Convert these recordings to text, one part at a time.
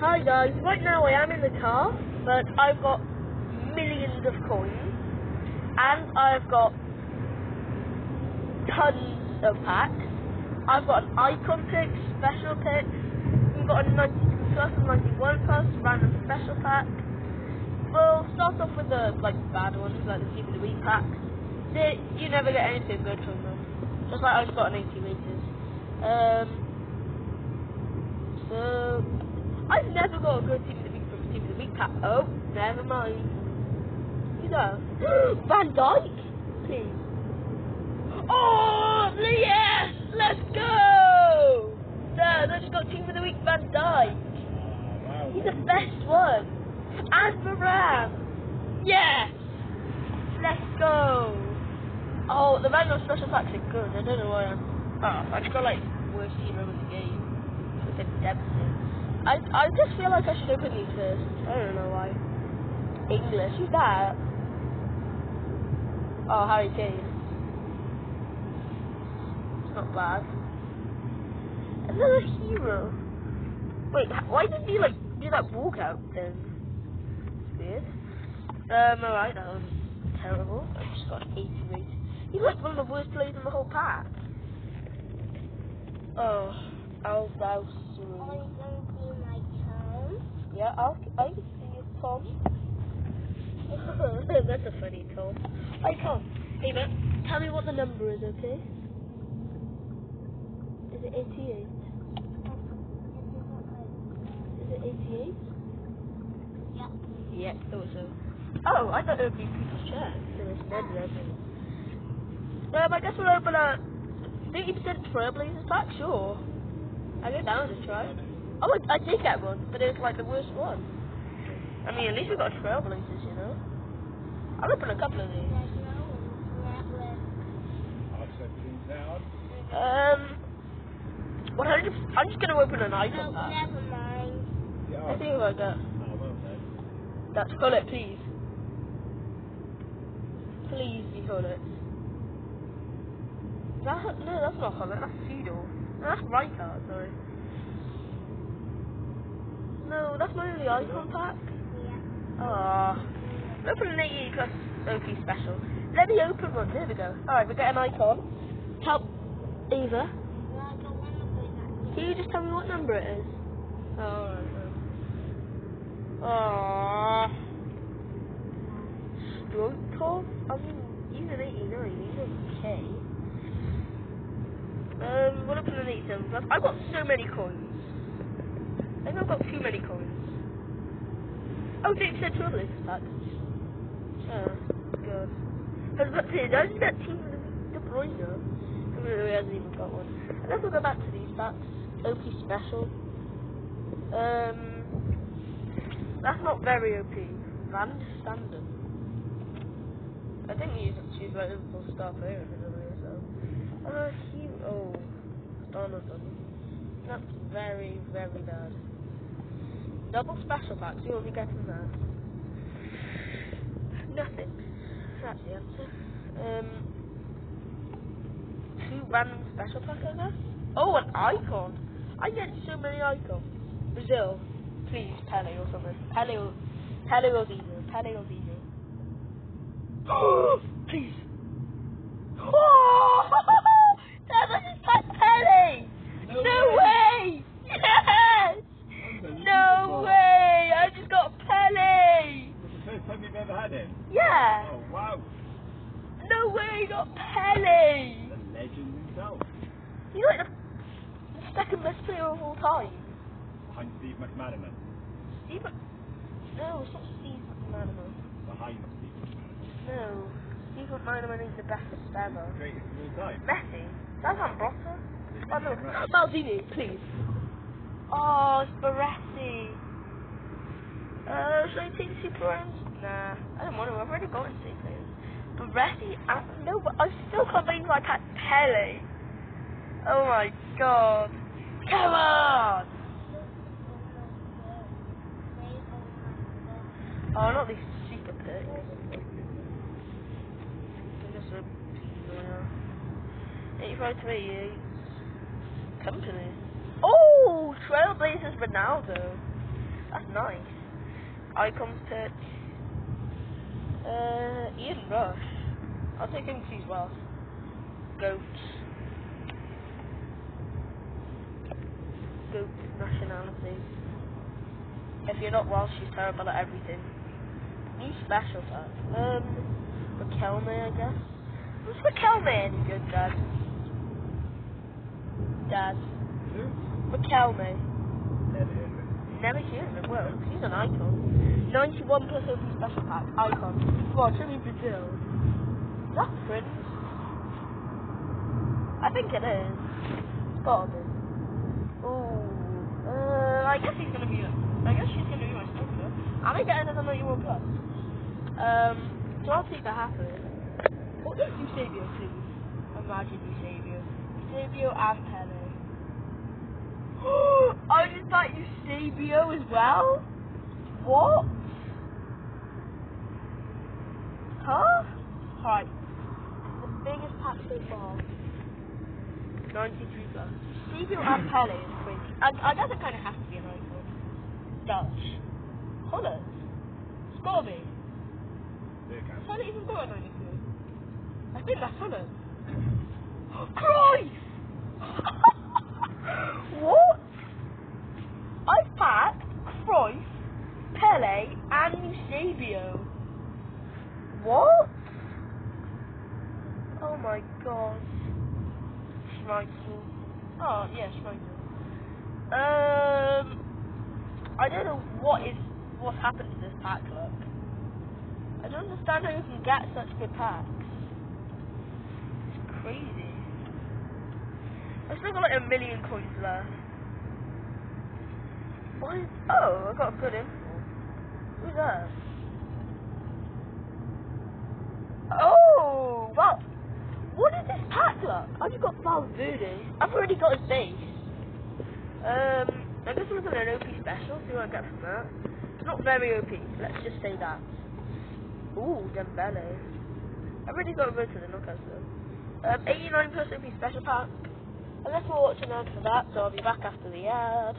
Hi guys, right now I am in the car, but I've got millions of coins, and I've got tons of packs. I've got an icon pick, special pick, we've got a 92 plus and 91 plus, random special pack. We'll start off with the like bad ones, like the Team the Week packs. They, you never get anything good from them. Just like I've got an 80 meters. Um, so I've never got a good team of the week from team of the week pack. Oh, never mind. You know, Van Dijk, please. Oh yes, let's go! There, I just got team of the week Van Dijk. Wow. He's the best one. And Varane. Yes. Let's go. Oh, the random special packs are good. I don't know why I'm. Oh, I just got like worst hero in the game. With a Dempsey. I I just feel like I should open these first. I don't know why. English. Who's that? Oh, Harry Kane. It's not bad. Another hero. Wait, why did he like do that walkout then? It's weird. Um, alright, that was terrible. I just got 80 rated. He's like one of the worst players in the whole pack. Oh, Al Are Dowsuru. you going to be my turn? Yeah, I'll, I can see you, Tom. That's a funny Tom. Hey, Tom. Hey, man. Tell me what the number is, okay? Is it 88? Is it 88? Yeah. Yeah, thought so. Oh, I thought it would be people's chair. So it's Reverend. Um, I guess we'll open a 30% Trailblazers pack, sure. I go down to try. Oh, I, I did get one, but it was like the worst one. I mean, at least we got Trailblazers, you know. I'll open a couple of these. There's no one I'll set things down. Um, 100 I'm just gonna open an item will. Never mind. Yeah. I think about that. Oh, well. That's Hullet, please. Please be Hullet. That, no, that's not Hullet, that's Feudal. No, that's Rijkaard, sorry. No, that's my only icon pack. Yeah. Ah. Open an 80 plus OP special. Let me open one, there we go. Alright, we get an icon. Help Eva. Well, I don't want to play that. Can you just tell me what number it is? Oh, alright. Aww. Stroke Tom? I mean, he's an 89, he's okay. Um, what happened to an 87 plus? I've got so many coins. I've got too many coins. Oh, 30% trouble is pack. Oh, God. I was about to say, just get team the Bruyne? I mean, he hasn't even got one. And we'll go back to these packs. OP special. Um, that's not very OP. Van Standen. I think he's she's like Liverpool star player in the way, so. Uh, he, oh, Donovan. That's very, very bad. Double special pack, see what we get from that. Nothing. That's the answer. Um, two random special pack, I guess. Oh, an icon. I get so many icons. Brazil, please, Pele or something. Pele or Pele or Zizou. Pele or. Oh, please. Oh, that was just like Pele. No way. Yes. No way. I just got Pele. This is the first time you've ever had him. Yeah. Oh, wow. No way. I got Pele. The legend himself. He's like the best player of. Behind Steve McManaman. Steve. No, it's not Steve McManaman. Behind Steve McManaman. No, Steve McManaman is the best ever. Greatest of all time. Messi. That's not Brotta. Oh no? Maldini, please. Oh, it's Baresi. Uh, should I take Super Rams? Nah, I don't want to. I've already got Super Rams. Baresi, uh, no, but I still can't believe I had Pele. Oh my god. Come on! Oh, not these super picks. They're just a yeah. 85 to 88. Company. Oh! Trailblazers Ronaldo. That's nice. Icons pick. Uh, Ian Rush. I'll take him 'cause he's Welsh. Goat. Goat nationality. If you're not Welsh, she's terrible at everything. New special type. Um, McKelney, I guess. Was McKelney any good, Dad? Dad. Who? McKelney. Never heard of it. Never heard of him. Well, he's an icon. 91 plus OP special pack. Icon. Come on, show me Brazil. Is that Prince? I think it is. It's gotta be. Ooh. Uh, I guess he's gonna be. I guess she's gonna be my stalker. I getting another 91 plus? Um, so I'll take the happy. What don't Eusebio, please? Imagine Eusebio. Sabio and Pele. I just you Sabio as well? What? Huh? Alright. The biggest pack so far. 93 plus. Sabio and Pele is crazy. I, I guess it kind of has to be an. Dutch. Holland. Scotty. Bergkamp. Has even got a 92? I think that's Holland. Christ! what? I've packed Cruyff, Pele, and Eusebio. What? Oh my god. Schmeichel. Oh, yeah, Schmeichel. Um, I don't know what is what's happened to this pack look. I don't understand how you can get such good packs. It's crazy. I've still got like a million coins left. What is, oh, I got a good info. Who's that? Oh, wow. What is this I've just got Valverde. I've already got his base. Um, I guess we're looking at an OP special, see what I get from that. It's not very OP, let's just say that. Ooh, Dembele. I've already got to go to the knockouts though. Um, 89 plus OP special pack. Unless we're watching ad for that, so I'll be back after the ad.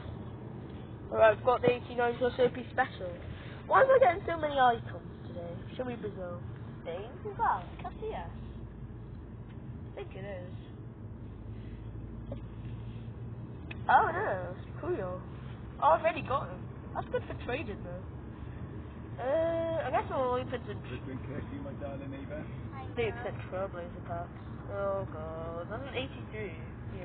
Alright, I've got the 89 plus OP special. Why am I getting so many icons today? Show me Brazil. Spain? Who's that? Casillas. I think it is. Oh no, it's cool. Oh, already got him. That's good for trading though. Uh, I guess we'll open some Just drink Kirsty, my darling neighbour. Big set Trailblazer packs. Oh god, that's an 83. Yeah.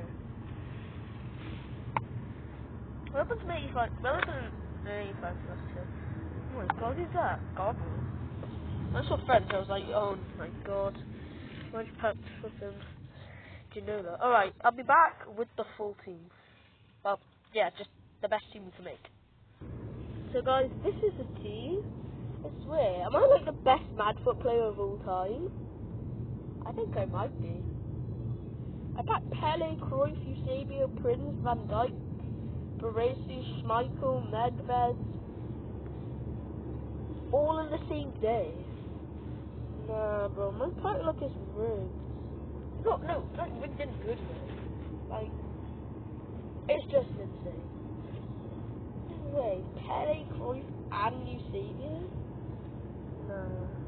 What happened to 85? What happened to 85 plus 2? Oh my god, who's that? Goblin. I saw friends, I was like, oh my god. Do you know that? Alright, I'll be back with the full team. Well, yeah, just the best team we can make. So guys, this is the team. I swear, am I like the best Madfut player of all time? I think I might be. I packed Pele, Cruyff, Eusebio, Prince, Van Dijk, Baresi, Schmeichel, Nedved, all in the same day. Nah, bro, my pack look is rigged. No, no, not rigged in good way. Like, it's just insane. No way, Pele, Cruyff, and Eusebio? Nah.